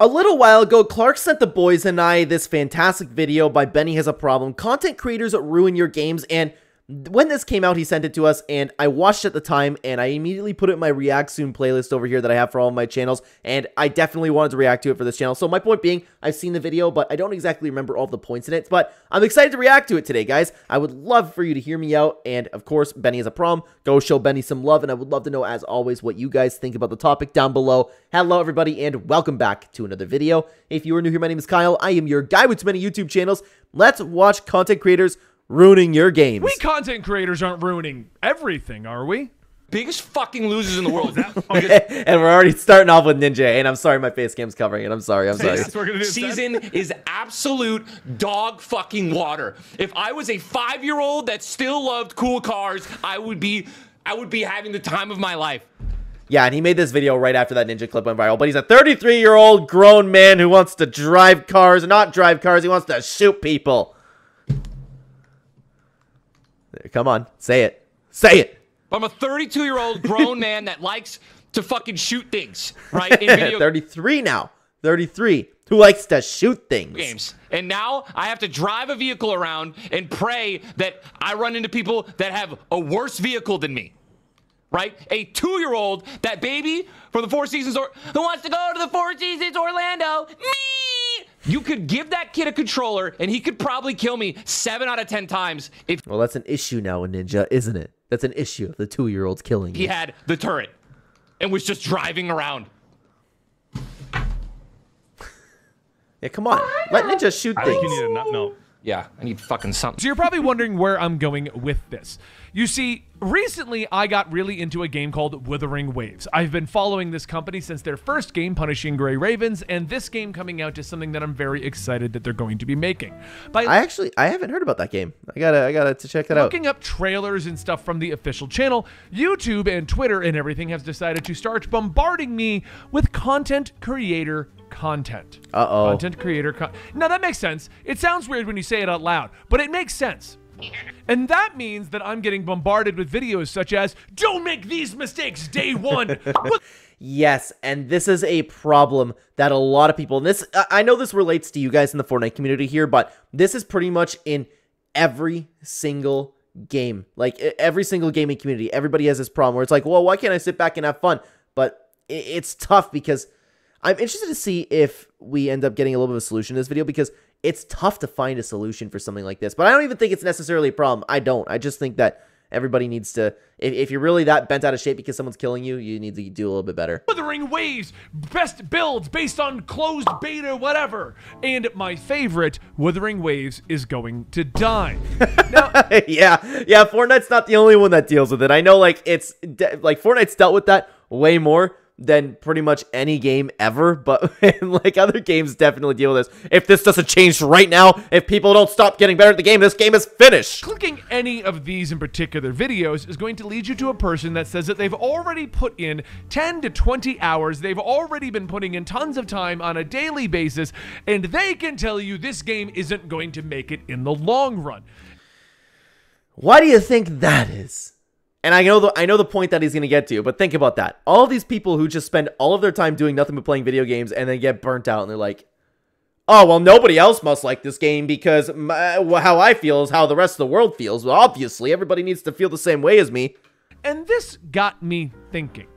A little while ago, Clark sent the boys and I this fantastic video by Benny Has a Problem. Content creators ruin your games, and when this came out, he sent it to us, and I watched it at the time, and I immediately put it in my React Soon playlist over here that I have for all my channels, and I definitely wanted to react to it for this channel. So my point being, I've seen the video, but I don't exactly remember all the points in it, but I'm excited to react to it today, guys. I would love for you to hear me out, and of course, Benny Has a Problem. Go show Benny some love, and I would love to know, as always, what you guys think about the topic down below. Hello, everybody, and welcome back to another video. If you are new here, my name is Kyle. I am your guy with too many YouTube channels. Let's watch content creators ruining your games. We content creators aren't ruining everything, are we? biggest fucking losers in the world. and we're already starting off with Ninja. And I'm sorry, my face cam's covering it. I'm sorry. I'm sorry. That's what we're gonna do Season is absolute dog fucking water. If I was a five year old that still loved cool cars, I would be, I would be having the time of my life. Yeah, and he made this video right after that ninja clip went viral. But he's a 33 year old grown man who wants to drive cars, not drive cars. He wants to shoot people. Come on, say it. Say it. I'm a 32 year old grown man that likes to fucking shoot things, right? In video 33 now. 33. Who likes to shoot things? games. And now I have to drive a vehicle around and pray that I run into people that have a worse vehicle than me. Right? A two year old, that baby from the Four Seasons, or who wants to go to the Four Seasons Orlando? Me! You could give that kid a controller and he could probably kill me seven out of ten times if Well, that's an issue now in Ninja, isn't it? That's an issue of the two year olds killing he you. had the turret and was just driving around. Yeah, come on. Let Ninja shoot I think you things. need a nut milk. Yeah, I need fucking something. So you're probably wondering where I'm going with this. You see, recently I got really into a game called Wuthering Waves. I've been following this company since their first game, Punishing Grey Ravens, and this game coming out is something that I'm very excited that they're going to be making. By I actually I haven't heard about that game. I gotta I gotta to check that out. looking up trailers and stuff from the official channel, YouTube and Twitter and everything has decided to start bombarding me with content creator content. Uh-oh. Content creator con- Now that makes sense. It sounds weird when you say it out loud, but it makes sense. And that means that I'm getting bombarded with videos such as don't make these mistakes day 1. Yes, and this is a problem that a lot of people, and this, I- know this relates to you guys in the Fortnite community here, but this is pretty much in every single game. Like, every single gaming community, everybody has this problem where it's like, well, why can't I sit back and have fun? But it's tough because I'm interested to see if we end up getting a little bit of a solution to this video because it's tough to find a solution for something like this. But I don't even think it's necessarily a problem. I don't. I just think that everybody needs to, if, if you're really that bent out of shape because someone's killing you, you need to do a little bit better. Wuthering Waves, best builds based on closed beta, whatever. And my favorite, Wuthering Waves is going to die. now, yeah, yeah. Fortnite's not the only one that deals with it. I know, like it's like Fortnite's dealt with that way more than pretty much any game ever. But like other games definitely deal with this. If this doesn't change right now, if people don't stop getting better at the game, this game is finished. clicking any of these in particular videos is going to lead you to a person that says that they've already put in 10 to 20 hours. They've already been putting in tons of time on a daily basis, and they can tell you this game isn't going to make it in the long run. Why do you think that is? And I know the I know the point that he's gonna get to, but think about that. All these people who just spend all of their time doing nothing but playing video games and then get burnt out, and they're like, "Oh well, nobody else must like this game because my, how I feel is how the rest of the world feels." Well, obviously, everybody needs to feel the same way as me. And this got me thinking.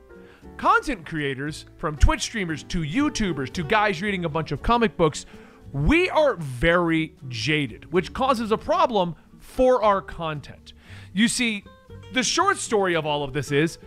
Content creators, from Twitch streamers to YouTubers to guys reading a bunch of comic books, we are very jaded, which causes a problem for our content. You see, the short story of all of this is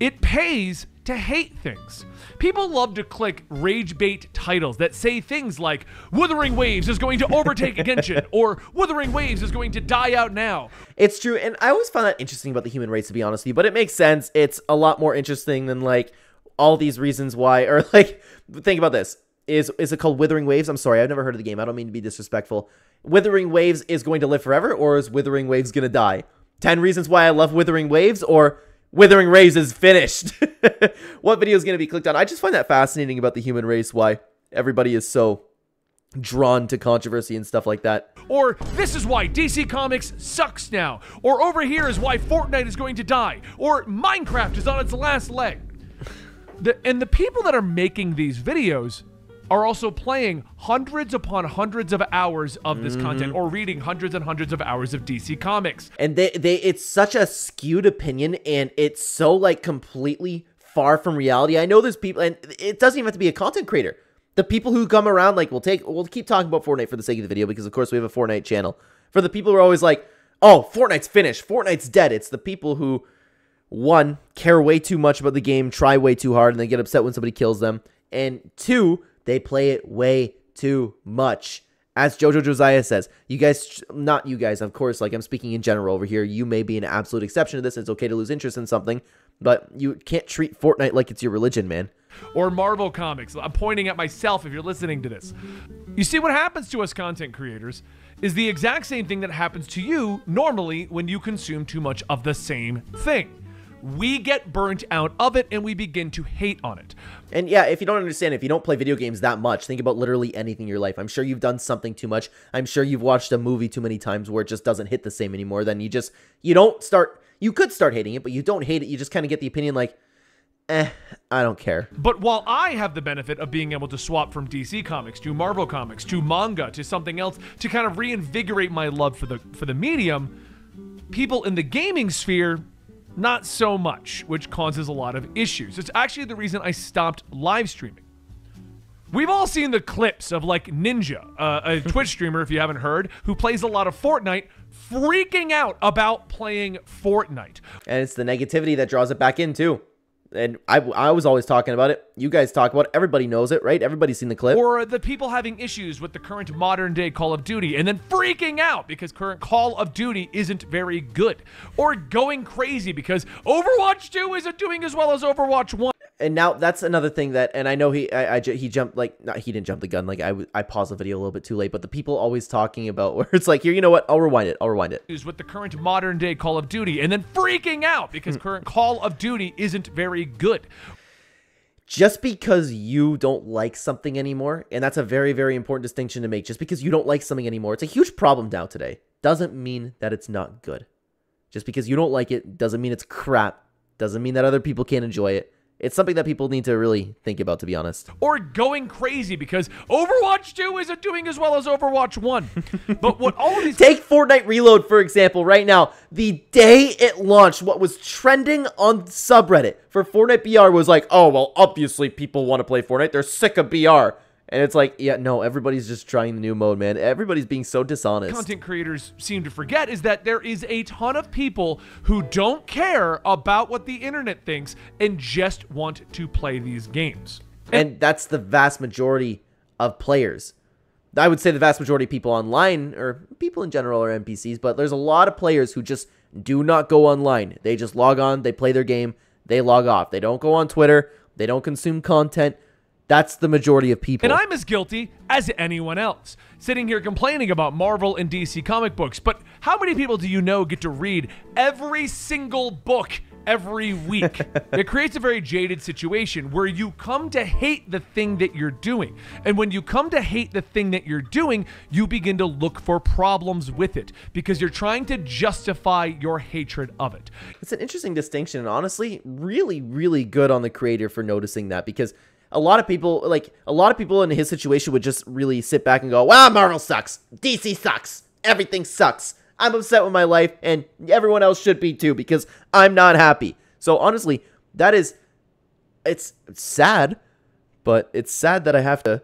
it pays to hate things. People love to click rage bait titles that say things like Wuthering Waves is going to overtake Genshin or Wuthering Waves is going to die out now It's true, and I always found that interesting about the human race, to be honest with you. But it makes sense. It's a lot more interesting than like all these reasons why, or like think about this. Is is it called Withering Waves? I'm sorry, I've never heard of the game. I don't mean to be disrespectful. Withering Waves is going to live forever, or is Withering Waves gonna die? Ten reasons why I love Withering Waves, or Withering Waves is finished. what video is gonna be clicked on? I just find that fascinating about the human race. Why everybody is so drawn to controversy and stuff like that. Or this is why DC Comics sucks now. Or over here is why Fortnite is going to die. Or Minecraft is on its last leg. The, and the people that are making these videos, are also playing hundreds upon hundreds of hours of this content mm-hmm. or reading hundreds and hundreds of hours of DC Comics. and they they it's such a skewed opinion and it's so like completely far from reality. I know there's people and it doesn't even have to be a content creator. The people who come around like we'll take we'll keep talking about fortnite for the sake of the video because of course we have a fortnite channel. For the people who are always like oh fortnite's finished. Fortnite's dead. It's the people who one care way too much about the game try way too hard and they get upset when somebody kills them. And two they play it way too much as Jojo Josiah says, you guys, not you guys, of course, like I'm speaking in general over here, you may be an absolute exception to this. It's okay to lose interest in something, but you can't treat Fortnite like it's your religion, man. or Marvel Comics. I'm pointing at myself if you're listening to this. You see, what happens to us content creators is the exact same thing that happens to you normally when you consume too much of the same thing. We get burnt out of it and we begin to hate on it. And yeah, if you don't understand, if you don't play video games that much, think about literally anything in your life. I'm sure you've done something too much. I'm sure you've watched a movie too many times where it just doesn't hit the same anymore. Then you just, you don't start, you could start hating it, but you don't hate it. You just kind of get the opinion like, eh, I don't care. But while I have the benefit of being able to swap from DC Comics to Marvel Comics to manga to something else to kind of reinvigorate my love for the for the medium, people in the gaming sphere not so much, which causes a lot of issues. It's actually the reason I stopped live streaming. We've all seen the clips of like Ninja, uh, a Twitch streamer, if you haven't heard, who plays a lot of Fortnite, freaking out about playing Fortnite. And it's the negativity that draws it back in too. And I, I was always talking about it. You guys talk about it. Everybody knows it, right? Everybody's seen the clip. Or the people having issues with the current modern day Call of Duty and then freaking out because current Call of Duty isn't very good. Or going crazy because Overwatch 2 isn't doing as well as Overwatch 1. And now that's another thing that and i know he I, I he jumped like not he didn't jump the gun like I, I paused the video a little bit too late but the people always talking about where it's like here you know what? I'll rewind it i'll rewind it. With the current modern day Call of Duty and then freaking out because hmm. current Call of Duty isn't very good. just because you don't like something anymore and that's a very very important distinction to make just because you don't like something anymore it's a huge problem now today doesn't mean that it's not good. Just because you don't like it doesn't mean it's crap doesn't mean that other people can't enjoy it it's something that people need to really think about to be honest or going crazy because Overwatch 2 isn't doing as well as Overwatch 1. but what all of these Take Fortnite Reload, for example, right now. The day it launched, what was trending on subreddit for Fortnite BR was like, oh, well, obviously people want to play Fortnite. They're sick of BR. And it's like, yeah, no, everybody's just trying the new mode, man. Everybody's being so dishonest. content creators seem to forget is that there is a ton of people who don't care about what the internet thinks and just want to play these games. And that's the vast majority of players. I would say the vast majority of people online, or people in general, are NPCs, but there's a lot of players who just do not go online. They just log on, they play their game, they log off. They don't go on Twitter, they don't consume content. That's the majority of people. And I'm as guilty as anyone else, sitting here complaining about Marvel and DC comic books. But how many people do you know get to read every single book every week? it creates a very jaded situation where you come to hate the thing that you're doing. And when you come to hate the thing that you're doing, you begin to look for problems with it because you're trying to justify your hatred of it. It's an interesting distinction, and honestly, really, really good on the creator for noticing that because a lot of people, like a lot of people in his situation, would just really sit back and go, "Wow, Marvel sucks, DC sucks, everything sucks. I'm upset with my life, and everyone else should be too because I'm not happy." So honestly, that is, it's, it's sad, but it's sad that I have to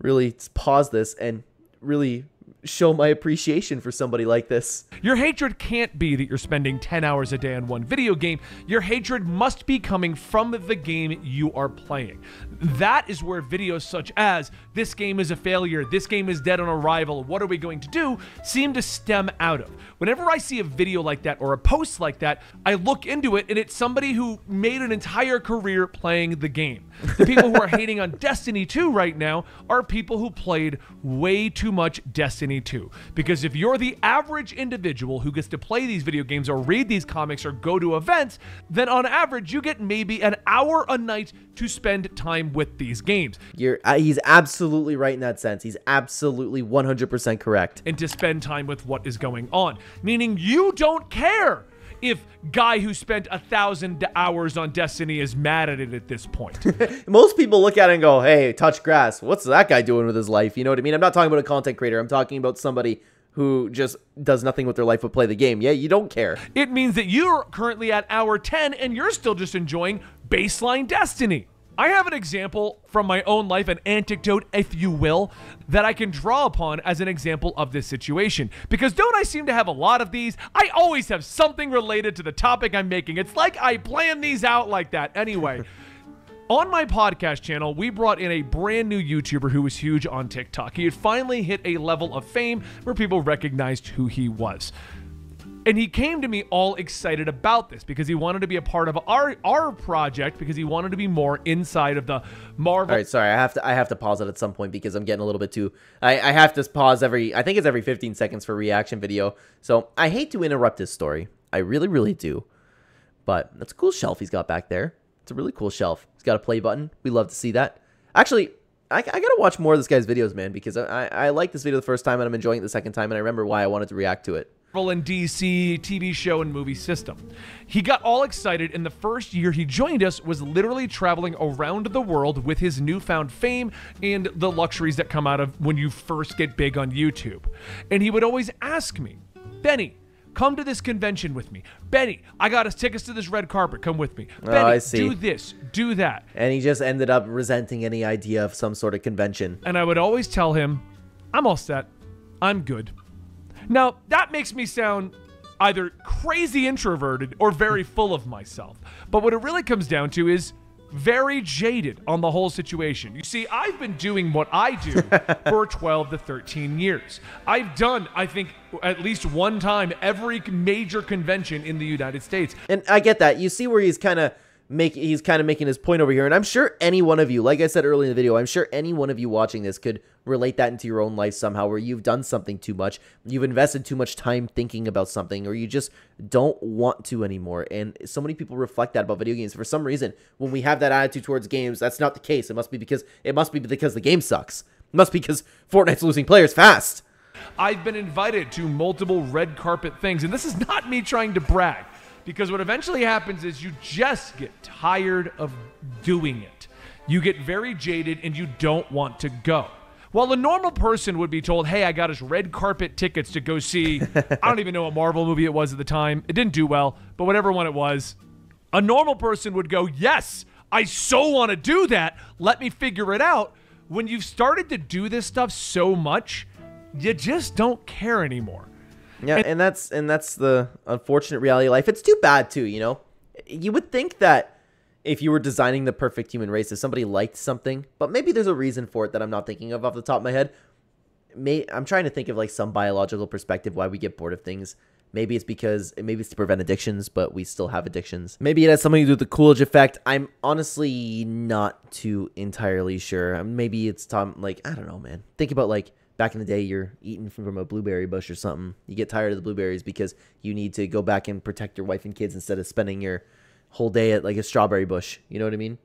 really pause this and really show my appreciation for somebody like this. Your hatred can't be that you're spending 10 hours a day on one video game. Your hatred must be coming from the game you are playing. That is where videos such as, this game is a failure, this game is dead on arrival, what are we going to do, seem to stem out of. Whenever I see a video like that or a post like that, I look into it and it's somebody who made an entire career playing the game. The people who are hating on Destiny 2 right now are people who played way too much Destiny 2. Because if you're the average individual who gets to play these video games or read these comics or go to events, then on average you get maybe an hour a night to spend time with these games. You're uh, he's absolutely right in that sense. He's absolutely 100% correct. and to spend time with what is going on. Meaning you don't care. If guy who spent a thousand hours on Destiny is mad at it at this point. Most people look at it and go, hey, touch grass. What's that guy doing with his life? You know what I mean? I'm not talking about a content creator. I'm talking about somebody who just does nothing with their life but play the game. Yeah, you don't care. it means that you're currently at hour 10 and you're still just enjoying baseline Destiny. I have an example from my own life, an anecdote, if you will, that I can draw upon as an example of this situation. Because don't I seem to have a lot of these? I always have something related to the topic I'm making. It's like I plan these out like that. Anyway. On my podcast channel, we brought in a brand new YouTuber who was huge on TikTok. He had finally hit a level of fame where people recognized who he was. And he came to me all excited about this because he wanted to be a part of our our project because he wanted to be more inside of the Marvel All right, sorry. I have to I have to pause it at some point because I'm getting a little bit too. I, I have to pause every. I think it's every 15 seconds for reaction video. So I hate to interrupt this story. I really, really do. But that's a cool shelf he's got back there. It's a really cool shelf. He's got a play button. We love to see that. Actually, I, I gotta watch more of this guy's videos, man, because I, I, I liked this video the first time and I'm enjoying it the second time, and I remember why I wanted to react to it. And DC TV show and movie system. He got all excited, and the first year he joined us was literally traveling around the world with his newfound fame and the luxuries that come out of when you first get big on YouTube. And he would always ask me, Benny, come to this convention with me. Benny, I got us tickets to this red carpet. Come with me. Oh, Benny, I see. do this, do that. And he just ended up resenting any idea of some sort of convention. and I would always tell him, I'm all set. I'm good. Now, that makes me sound either crazy introverted or very full of myself. But what it really comes down to is very jaded on the whole situation. You see, I've been doing what I do for 12 to 13 years. I've done, I think, at least one time every major convention in the United States. And I get that. You see where he's kind of make he's kind of making his point over here, and I'm sure any one of you, like I said earlier in the video, I'm sure any one of you watching this could relate that into your own life somehow, where you've done something too much, you've invested too much time thinking about something, or you just don't want to anymore. And so many people reflect that about video games. For some reason, when we have that attitude towards games, that's not the case. It must be because it must be because the game sucks. It must be because Fortnite's losing players fast. I've been invited to multiple red carpet things, and this is not me trying to brag, because what eventually happens is you just get tired of doing it. You get very jaded and you don't want to go. While a normal person would be told, hey, I got us red carpet tickets to go see, I don't even know what Marvel movie it was at the time. It didn't do well, but whatever one it was, a normal person would go, yes, I so want to do that. Let me figure it out. When you've started to do this stuff so much, you just don't care anymore. Yeah, and, that's and that's the unfortunate reality of life. It's too bad too, you know. You would think that if you were designing the perfect human race, if somebody liked something, but maybe there's a reason for it that I'm not thinking of off the top of my head. May I'm trying to think of like some biological perspective why we get bored of things. Maybe it's because maybe it's to prevent addictions, but we still have addictions. Maybe it has something to do with the Coolidge effect. I'm honestly not too entirely sure. Um, maybe it's Tom. Like I don't know, man. Think about like back in the day, you're eating from a blueberry bush or something. You get tired of the blueberries because you need to go back and protect your wife and kids instead of spending your whole day at like a strawberry bush. You know what I mean?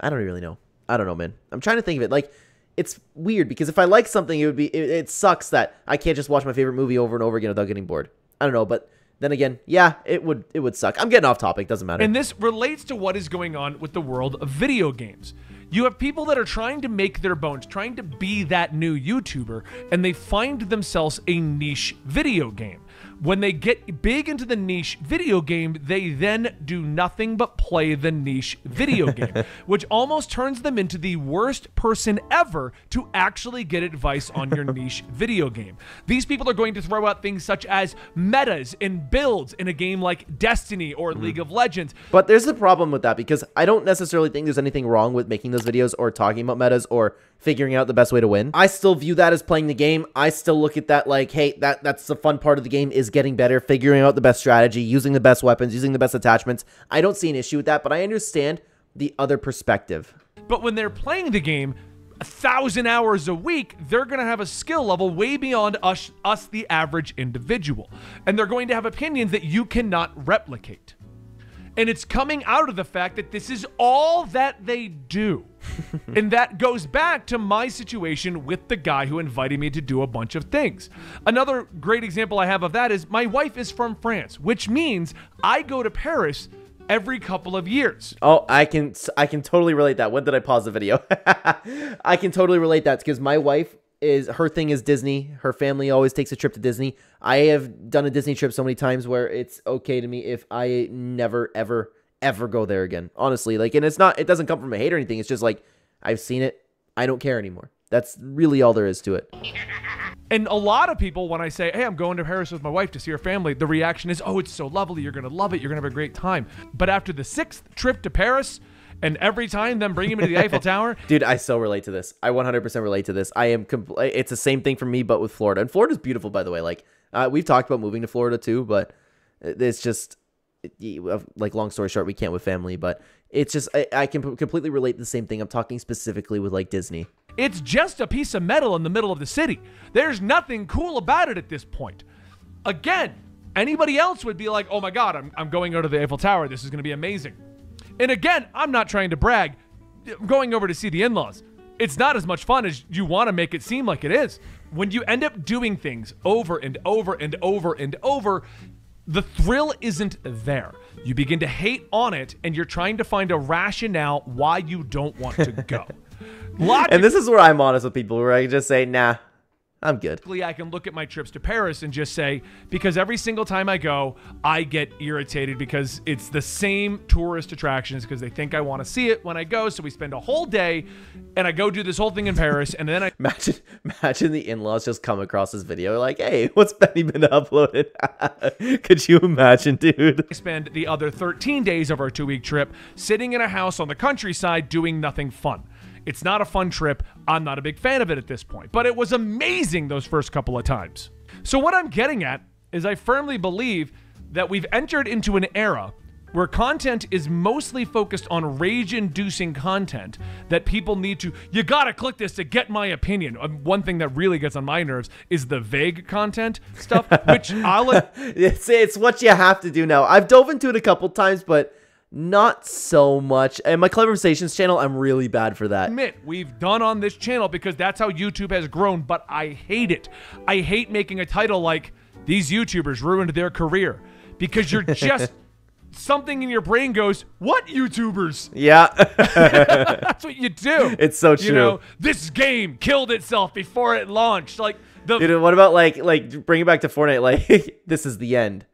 I don't really know. I don't know, man. I'm trying to think of it. Like, it's weird because if I like something, it would be. It, it sucks that I can't just watch my favorite movie over and over again without getting bored. I don't know, but then again, yeah, it would. It would suck. I'm getting off topic. Doesn't matter. And this relates to what is going on with the world of video games. You have people that are trying to make their bones, trying to be that new YouTuber, and they find themselves a niche video game. When they get big into the niche video game, they then do nothing but play the niche video game, which almost turns them into the worst person ever to actually get advice on your niche video game. These people are going to throw out things such as metas and builds in a game like Destiny or mm-hmm. League of Legends. But there's a problem with that because I don't necessarily think there's anything wrong with making those videos or talking about metas or figuring out the best way to win. I still view that as playing the game. I still look at that like, hey, that that's the fun part of the game is getting better, figuring out the best strategy, using the best weapons, using the best attachments. I don't see an issue with that, but I understand the other perspective. But when they're playing the game a thousand hours a week, they're going to have a skill level way beyond us, us, the average individual. And they're going to have opinions that you cannot replicate. And it's coming out of the fact that this is all that they do. and that goes back to my situation with the guy who invited me to do a bunch of things. Another great example I have of that is my wife is from France, which means I go to Paris every couple of years. Oh, I can I can totally relate that. When did I pause the video? I can totally relate that because my wife is her thing is Disney. Her family always takes a trip to Disney. I have done a Disney trip so many times where it's okay to me if I never ever ever go there again. Honestly, like and it's not it doesn't come from a hate or anything. It's just like I've seen it. I don't care anymore. That's really all there is to it. And a lot of people, when I say, hey, I'm going to Paris with my wife to see her family, the reaction is, oh, it's so lovely. You're going to love it. You're going to have a great time. But after the sixth trip to Paris, and every time them bringing me to the Eiffel Tower, Dude, I so relate to this. I 100% relate to this. I am compl- it's the same thing for me but with Florida. And Florida's beautiful by the way. Like uh, we've talked about moving to Florida too, but it's just like long story short, we can't with family, but it's just I, I can p- completely relate the same thing. I'm talking specifically with like Disney. it's just a piece of metal in the middle of the city. There's nothing cool about it at this point. Again, anybody else would be like, oh my God, I'm, I'm going over to the Eiffel Tower. This is going to be amazing. And again, I'm not trying to brag. Going over to see the in laws. It's not as much fun as you want to make it seem like it is. When you end up doing things over and over and over and over, the thrill isn't there. You begin to hate on it, and you're trying to find a rationale why you don't want to go. Logic- And this is where I'm honest with people where I just say, "Nah, I'm good." I can look at my trips to Paris and just say, because every single time I go, I get irritated because it's the same tourist attractions because they think I want to see it when I go. So we spend a whole day and I go do this whole thing in Paris and then I Imagine, imagine the in-laws just come across this video like, "Hey, what's Benny been uploaded?" Could you imagine, dude? spend the other 13 days of our two week trip sitting in a house on the countryside doing nothing fun. It's not a fun trip. I'm not a big fan of it at this point, but it was amazing those first couple of times. So, what I'm getting at is I firmly believe that we've entered into an era where content is mostly focused on rage inducing content that people need to, you gotta click this to get my opinion. Um, one thing that really gets on my nerves is the vague content stuff, which I'll. It's it's what you have to do now. I've dove into it a couple times, but not so much. And my Clenversations channel, I'm really bad for that. admit we've done on this channel because that's how YouTube has grown, but I hate it. I hate making a title like These YouTubers Ruined Their Career because you're just something in your brain goes, What YouTubers? Yeah. That's what you do. It's so true. You know, this game killed itself before it launched. Like the Dude, what about like like bring it back to Fortnite? Like this is the end.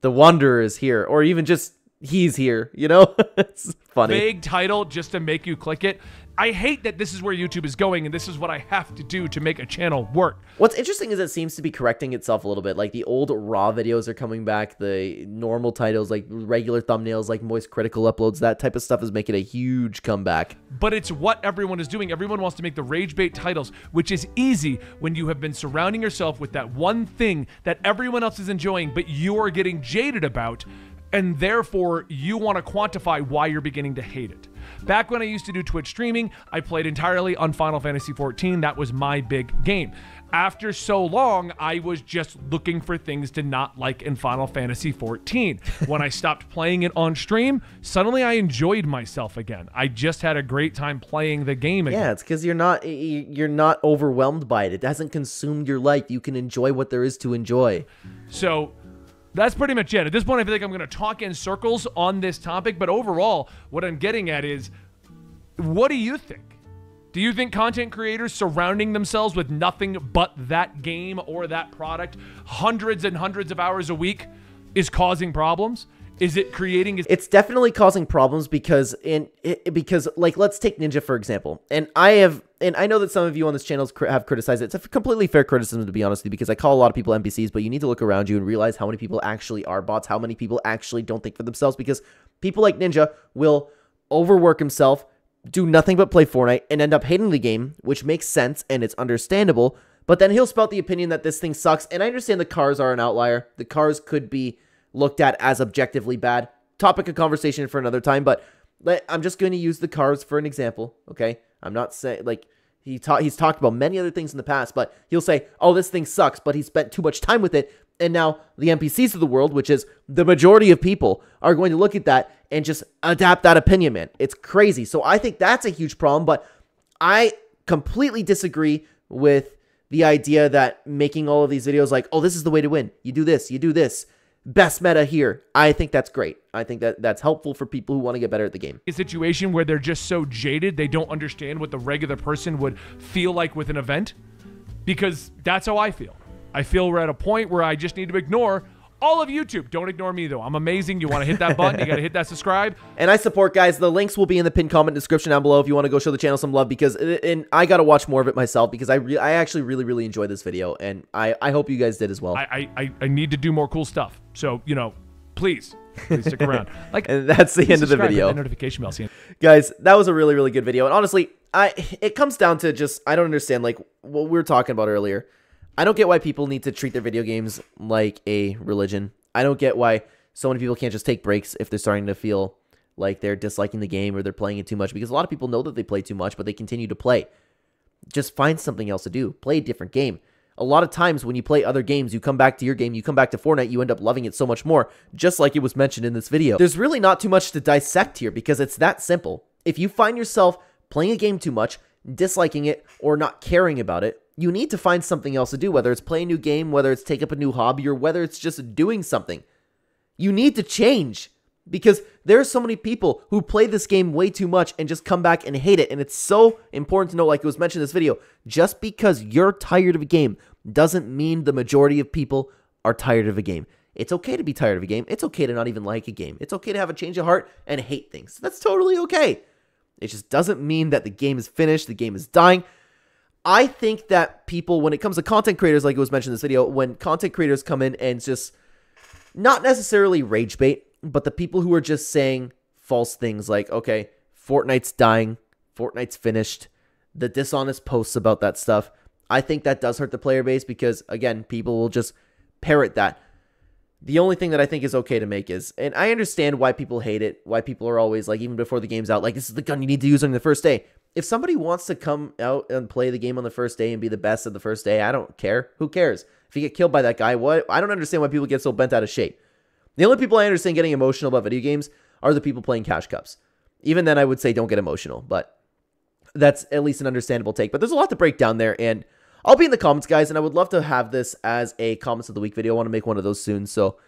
The Wanderer is here, or even just he's here. You know, it's funny. vague title just to make you click it. I hate that this is where YouTube is going and this is what I have to do to make a channel work. What's interesting is it seems to be correcting itself a little bit. Like the old raw videos are coming back. The normal titles, like regular thumbnails, like Moist Critikal uploads, that type of stuff is making a huge comeback. but it's what everyone is doing. Everyone wants to make the rage bait titles, which is easy when you have been surrounding yourself with that one thing that everyone else is enjoying, but you're getting jaded about, and therefore you want to quantify why you're beginning to hate it. Back when I used to do Twitch streaming, I played entirely on Final Fantasy XIV. That was my big game. After so long, I was just looking for things to not like in Final Fantasy XIV. When I stopped playing it on stream, suddenly I enjoyed myself again. I just had a great time playing the game again. Yeah, it's because you're not you're not overwhelmed by it. It hasn't consumed your life. You can enjoy what there is to enjoy. So that's pretty much it. At this point, I feel like I'm going to talk in circles on this topic, but overall, what I'm getting at is what do you think? Do you think content creators surrounding themselves with nothing but that game or that product hundreds and hundreds of hours a week is causing problems? Is it creating It's definitely causing problems because in it, because like let's take Ninja for example. And I have and I know that some of you on this channel have criticized it. It's a completely fair criticism to be honest with you because I call a lot of people NPCs, but you need to look around you and realize how many people actually are bots, how many people actually don't think for themselves because people like Ninja will overwork himself, do nothing but play Fortnite and end up hating the game, which makes sense and it's understandable. But then he'll spout the opinion that this thing sucks. And I understand the cars are an outlier. The cars could be looked at as objectively bad. Topic of conversation for another time, but I'm just going to use the cars for an example, okay? I'm not saying like He ta- he's talked about many other things in the past, but he'll say, "Oh, this thing sucks," but he spent too much time with it, and now the NPCs of the world, which is the majority of people, are going to look at that and just adapt that opinion, man. It's crazy. So I think that's a huge problem, but I completely disagree with the idea that making all of these videos like, "Oh, this is the way to win. You do this, you do this." Best meta here. I think that's great. I think that that's helpful for people who want to get better at the game. A situation where they're just so jaded they don't understand what the regular person would feel like with an event because that's how I feel. I feel we're at a point where I just need to ignore all of YouTube. Don't ignore me though. I'm amazing. You want to hit that button, you got to hit that subscribe. And I support guys. The links will be in the pinned comment description down below if you want to go show the channel some love because uh, and I got to watch more of it myself because I re- I actually really really enjoy this video and I I hope you guys did as well. I I, I need to do more cool stuff. So, you know, please please stick around. Like and that's the end of the video. that notification bell. Guys that was a really really good video and honestly i it comes down to just i don't understand like what we were talking about earlier i don't get why people need to treat their video games like a religion i don't get why so many people can't just take breaks if they're starting to feel like they're disliking the game or they're playing it too much because a lot of people know that they play too much but they continue to play just find something else to do play a different game a lot of times when you play other games, you come back to your game, you come back to Fortnite, you end up loving it so much more, just like it was mentioned in this video. There's really not too much to dissect here because it's that simple. If you find yourself playing a game too much, disliking it, or not caring about it, you need to find something else to do, whether it's play a new game, whether it's take up a new hobby, or whether it's just doing something. You need to change because there are so many people who play this game way too much and just come back and hate it. And it's so important to know, like it was mentioned in this video, just because you're tired of a game doesn't mean the majority of people are tired of a game. It's okay to be tired of a game. It's okay to not even like a game. It's okay to have a change of heart and hate things. That's totally okay. It just doesn't mean that the game is finished, the game is dying. I think that people, when it comes to content creators, like it was mentioned in this video, when content creators come in and just not necessarily rage bait, but the people who are just saying false things like, okay, Fortnite's dying, Fortnite's finished, the dishonest posts about that stuff, I think that does hurt the player base because, again, people will just parrot that. The only thing that I think is okay to make is, and I understand why people hate it, why people are always like, even before the game's out, like, this is the gun you need to use on the first day. If somebody wants to come out and play the game on the first day and be the best of the first day, I don't care. Who cares? If you get killed by that guy, what? I don't understand why people get so bent out of shape. The only people I understand getting emotional about video games are the people playing cash cups. Even then, I would say don't get emotional, but that's at least an understandable take. But there's a lot to break down there, and I'll be in the comments, guys, and I would love to have this as a comments of the week video. I want to make one of those soon, so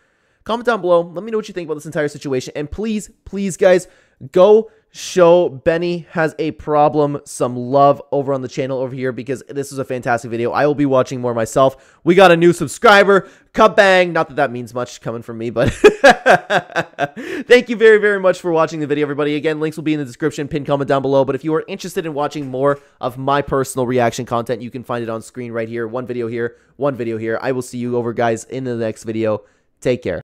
comment down below. Let me know what you think about this entire situation, and please, please, guys, go show Benny has a problem some love over on the channel over here because this is a fantastic video. I will be watching more myself. We got a new subscriber, Kabang. Not that that means much coming from me, but thank you very, very much for watching the video, everybody. Again, links will be in the description, pin comment down below. But if you are interested in watching more of my personal reaction content, you can find it on screen right here. One video here, one video here. I will see you over, guys, in the next video. Take care.